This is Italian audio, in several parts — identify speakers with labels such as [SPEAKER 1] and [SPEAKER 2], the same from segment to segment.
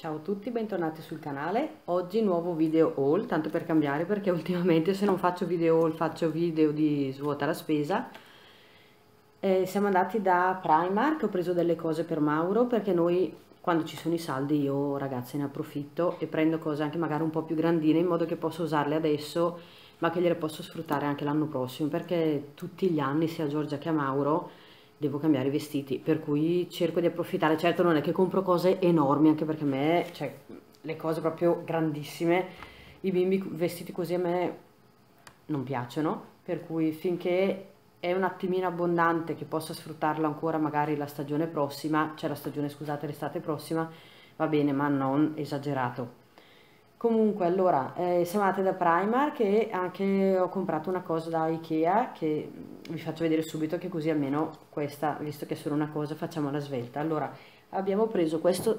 [SPEAKER 1] Ciao a tutti, bentornati sul canale. Oggi nuovo video haul, tanto per cambiare perché ultimamente se non faccio video haul faccio video di svuota la spesa. Eh, siamo andati da Primark, ho preso delle cose per Mauro perché noi quando ci sono i saldi io ragazzi ne approfitto e prendo cose anche magari un po' più grandine in modo che posso usarle adesso ma che gliele posso sfruttare anche l'anno prossimo perché tutti gli anni sia a Giorgia che a Mauro devo cambiare i vestiti, per cui cerco di approfittare, certo non è che compro cose enormi, anche perché a me, cioè, le cose proprio grandissime, i bimbi vestiti così a me non piacciono, per cui finché è un attimino abbondante che possa sfruttarlo ancora magari la stagione prossima, cioè la stagione scusate l'estate prossima, va bene ma non esagerato. Comunque, allora, eh, siamo andate da Primark e anche ho comprato una cosa da Ikea che vi faccio vedere subito che così almeno questa, visto che è solo una cosa, facciamo la svelta. Allora, abbiamo preso questa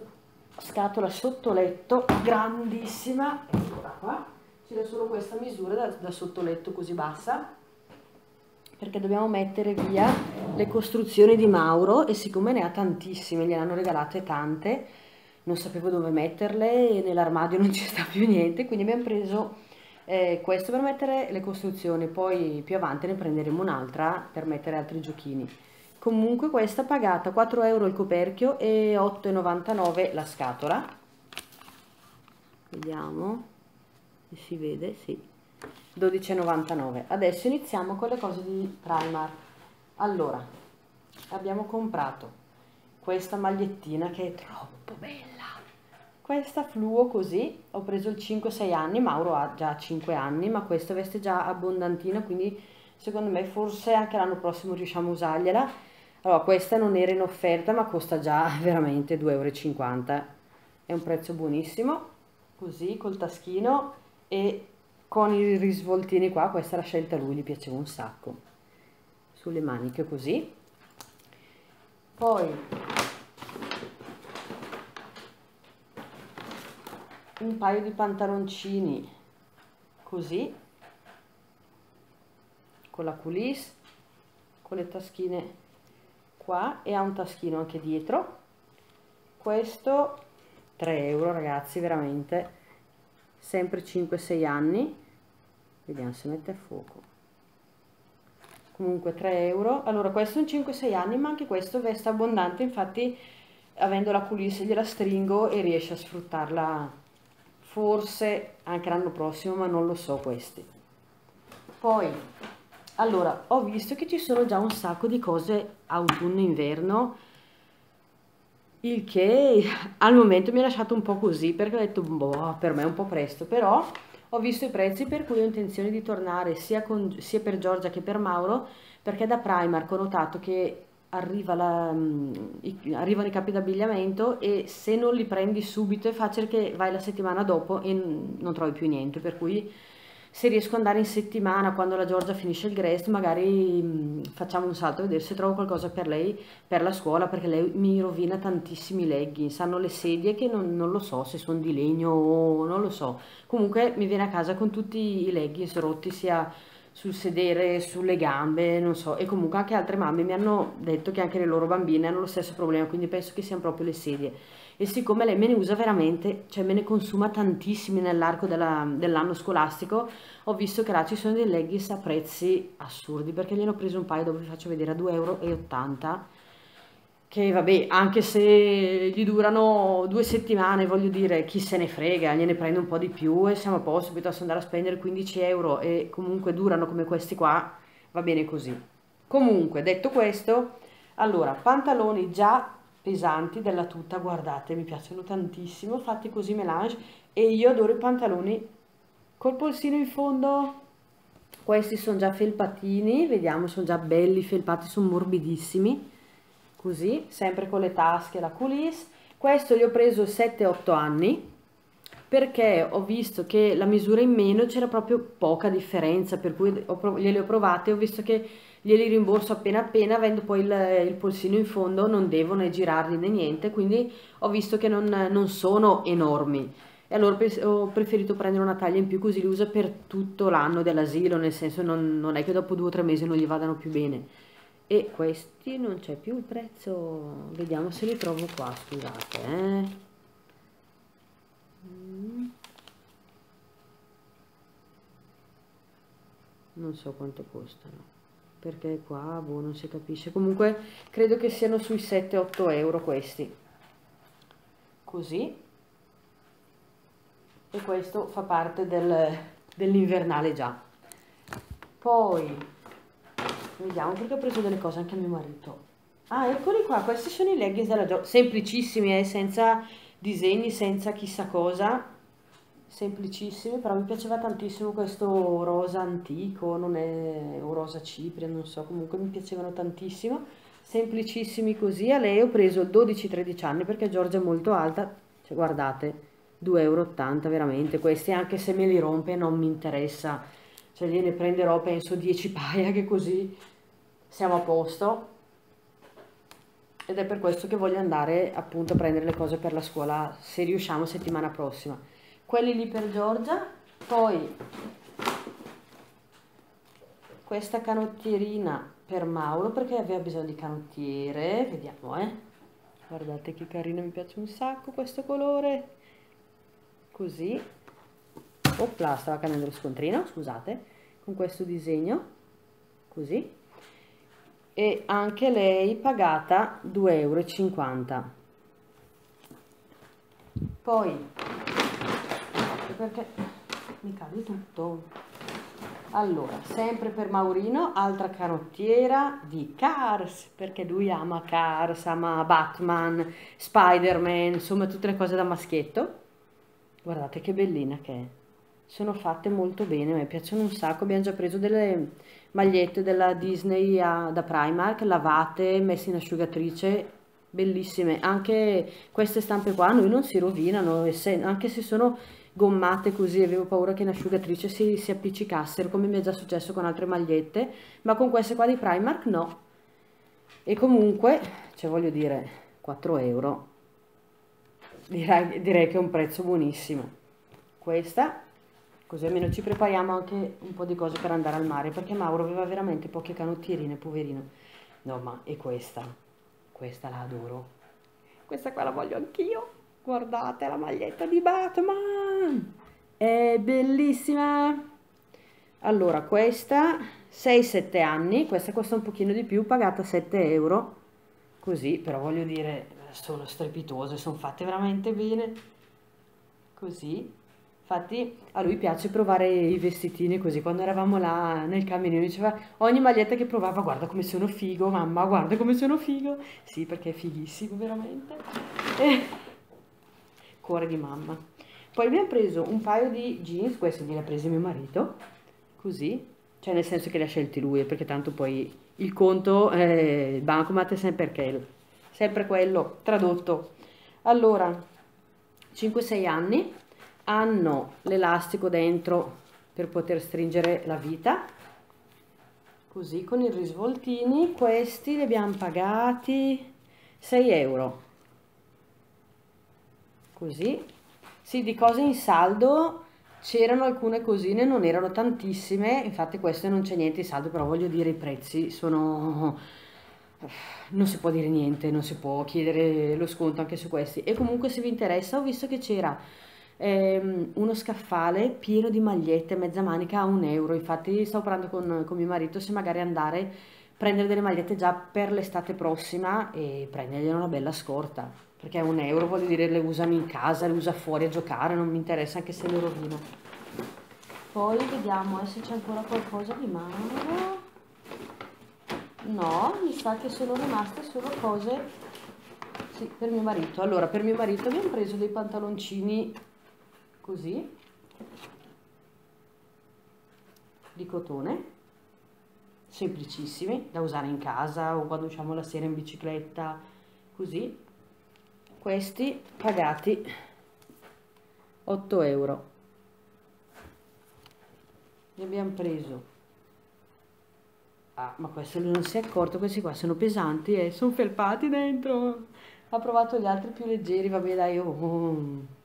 [SPEAKER 1] scatola sotto letto grandissima, eccola qua, c'era solo questa misura da, da sottoletto così bassa, perché dobbiamo mettere via le costruzioni di Mauro e siccome ne ha tantissime, gliene hanno regalate tante, non sapevo dove metterle e nell'armadio non ci sta più niente, quindi abbiamo preso eh, questo per mettere le costruzioni, poi più avanti ne prenderemo un'altra per mettere altri giochini. Comunque questa pagata 4 euro il coperchio e 8,99 la scatola. Vediamo se si vede, sì. 12,99. Adesso iniziamo con le cose di Primark. Allora, abbiamo comprato questa magliettina che è troppo bella questa fluo così, ho preso il 5-6 anni, Mauro ha già 5 anni, ma questa veste già abbondantina, quindi secondo me forse anche l'anno prossimo riusciamo a usargliela. Allora, questa non era in offerta, ma costa già veramente 2,50 euro. È un prezzo buonissimo, così, col taschino e con i risvoltini qua, questa l'ha scelta lui, gli piaceva un sacco. Sulle maniche così. Poi un paio di pantaloncini così con la culisse con le taschine qua e ha un taschino anche dietro. Questo 3 euro ragazzi veramente. Sempre 5-6 anni. Vediamo se mette a fuoco. Comunque 3 euro. Allora questo è un 5-6 anni ma anche questo veste abbondante. Infatti avendo la culisse gliela stringo e riesce a sfruttarla forse anche l'anno prossimo, ma non lo so questi. Poi, allora, ho visto che ci sono già un sacco di cose autunno-inverno, il che al momento mi ha lasciato un po' così, perché ho detto, boh, per me è un po' presto, però ho visto i prezzi per cui ho intenzione di tornare sia, con, sia per Giorgia che per Mauro, perché da Primark ho notato che arriva la, mm, i, arrivano i capi d'abbigliamento e se non li prendi subito è facile che vai la settimana dopo e non trovi più niente, per cui se riesco ad andare in settimana quando la Giorgia finisce il Grest magari mh, facciamo un salto a vedere se trovo qualcosa per lei per la scuola perché lei mi rovina tantissimi leggings hanno le sedie che non, non lo so se sono di legno o non lo so. Comunque mi viene a casa con tutti i leggings rotti sia sul sedere, sulle gambe, non so, e comunque anche altre mamme mi hanno detto che anche le loro bambine hanno lo stesso problema, quindi penso che siano proprio le sedie. E siccome lei me ne usa veramente, cioè me ne consuma tantissimi nell'arco dell'anno scolastico, ho visto che là ci sono dei leggings a prezzi assurdi, perché gliene ho preso un paio, dopo vi faccio vedere, a 2,80 euro che vabbè, anche se gli durano due settimane, voglio dire, chi se ne frega, gliene prende un po' di più e siamo a posto, piuttosto andare a spendere 15 euro e comunque durano come questi qua, va bene così. Comunque, detto questo, allora, pantaloni già pesanti della tuta, guardate, mi piacciono tantissimo, fatti così melange e io adoro i pantaloni col polsino in fondo. Questi sono già felpatini, vediamo, sono già belli felpati, sono morbidissimi così, sempre con le tasche, la coulisse. Questo gli ho preso 7-8 anni perché ho visto che la misura in meno c'era proprio poca differenza, per cui ho gliele ho provate e ho visto che glieli rimborso appena appena, avendo poi il, il polsino in fondo non devo né girarli né niente, quindi ho visto che non, non sono enormi. E allora ho preferito prendere una taglia in più così li uso per tutto l'anno dell'asilo, nel senso non, non è che dopo due o tre mesi non gli vadano più bene e questi non c'è più il prezzo. Vediamo se li trovo qua scusate eh. non so quanto costano perché qua boh, non si capisce. Comunque credo che siano sui 7-8 euro questi. Così. E questo fa parte del, dell'invernale già. Poi vediamo perché ho preso delle cose anche a mio marito. Ah eccoli qua questi sono i leggings della Gio semplicissimi eh, senza disegni senza chissà cosa. Semplicissimi però mi piaceva tantissimo questo rosa antico non è un rosa cipria non so comunque mi piacevano tantissimo. Semplicissimi così a lei ho preso 12-13 anni perché Giorgia è molto alta. Cioè guardate 2,80 euro veramente questi anche se me li rompe non mi interessa. Cioè gliene prenderò penso 10 paia che così siamo a posto. Ed è per questo che voglio andare appunto a prendere le cose per la scuola se riusciamo settimana prossima. Quelli lì per Giorgia, poi questa canottierina per Mauro perché aveva bisogno di canottiere, vediamo eh, guardate che carino, mi piace un sacco questo colore, così, opla, stava cambiando lo scontrino, scusate, con questo disegno, così, e anche lei pagata 2,50 euro. Poi perché mi cade tutto. Allora sempre per Maurino altra canottiera di Cars perché lui ama Cars ama Batman Spider-Man insomma tutte le cose da maschietto. Guardate che bellina che è sono fatte molto bene mi piacciono un sacco abbiamo già preso delle magliette della Disney a, da Primark lavate messe in asciugatrice bellissime anche queste stampe qua noi non si rovinano anche se sono gommate così, avevo paura che in asciugatrice si, si appiccicassero come mi è già successo con altre magliette, ma con queste qua di Primark no. E comunque, cioè voglio dire, 4 euro, direi, direi che è un prezzo buonissimo. Questa, così almeno ci prepariamo anche un po' di cose per andare al mare, perché Mauro aveva veramente poche canottierine, poverino. No, ma e questa? Questa la adoro. Questa qua la voglio anch'io. Guardate la maglietta di Batman! È bellissima! Allora, questa 6-7 anni, questa costa un pochino di più, pagata 7 euro. Così, però voglio dire, sono strepitose, sono fatte veramente bene. Così. Infatti a lui piace provare i vestitini così, quando eravamo là nel camionino diceva ogni maglietta che provava guarda come sono figo mamma, guarda come sono figo. Sì, perché è fighissimo veramente. E cuore di mamma. Poi abbiamo preso un paio di jeans, questi li ha presi mio marito, così, cioè nel senso che li ha scelti lui, perché tanto poi il conto, eh, il bancomat è sempre quello, sempre quello, tradotto. Allora, 5-6 anni, hanno l'elastico dentro per poter stringere la vita, così con i risvoltini, questi li abbiamo pagati 6 euro. Così. Sì di cose in saldo c'erano alcune cosine non erano tantissime. Infatti queste non c'è niente in saldo però voglio dire i prezzi sono non si può dire niente non si può chiedere lo sconto anche su questi. E comunque se vi interessa ho visto che c'era ehm, uno scaffale pieno di magliette mezza manica a un euro infatti stavo parlando con, con mio marito se magari andare prendere delle magliette già per l'estate prossima e prendergliene una bella scorta perché un euro voglio dire le usano in casa, le usa fuori a giocare, non mi interessa anche se le rovino. Poi vediamo eh, se c'è ancora qualcosa di mano. No, mi sa che sono rimaste solo cose sì, per mio marito. Allora, per mio marito abbiamo preso dei pantaloncini così. Di cotone. Semplicissimi da usare in casa o quando usciamo la sera in bicicletta. Così. Questi pagati 8 euro. Ne abbiamo preso. Ah ma questo non si è accorto questi qua sono pesanti e eh? sono felpati dentro. Ha provato gli altri più leggeri vabbè dai oh, oh.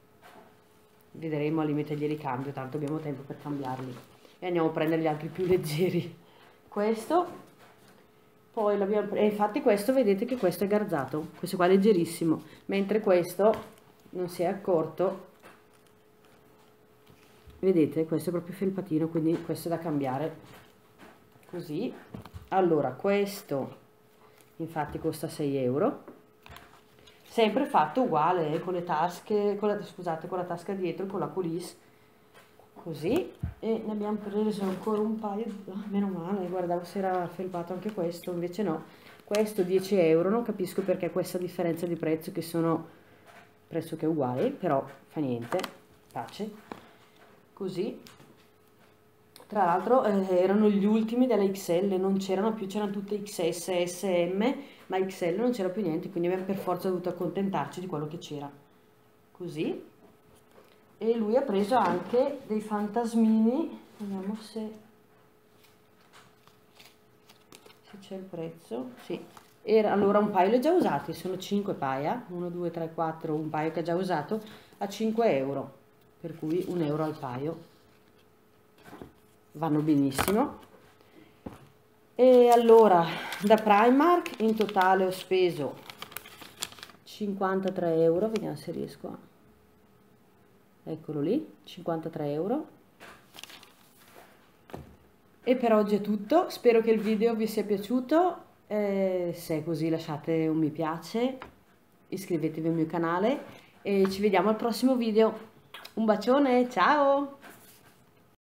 [SPEAKER 1] Vedremo al limite glieli cambio tanto abbiamo tempo per cambiarli. E andiamo a prendere gli altri più leggeri. Questo poi l'abbiamo preso, infatti questo vedete che questo è garzato, questo qua è leggerissimo, mentre questo non si è accorto, vedete questo è proprio felpatino, quindi questo è da cambiare, così. Allora questo infatti costa 6 euro sempre fatto uguale eh, con le tasche con la, scusate con la tasca dietro con la coulisse così e ne abbiamo preso ancora un paio oh, meno male guardavo se era felpato anche questo invece no. Questo 10 euro non capisco perché questa differenza di prezzo che sono pressoché uguali però fa niente pace. Così tra l'altro eh, erano gli ultimi della XL non c'erano più c'erano tutte XS SM ma XL non c'era più niente quindi abbiamo per forza dovuto accontentarci di quello che c'era. Così. E lui ha preso anche dei fantasmini. Vediamo se se c'è il prezzo. Sì. Era allora un paio li ho già usati sono 5 paia. 1 2 3 4 un paio che ha già usato a 5 euro. Per cui un euro al paio vanno benissimo. E allora da Primark in totale ho speso 53 euro vediamo se riesco eccolo lì 53 euro. E per oggi è tutto spero che il video vi sia piaciuto eh, se è così lasciate un mi piace iscrivetevi al mio canale e ci vediamo al prossimo video. Un bacione ciao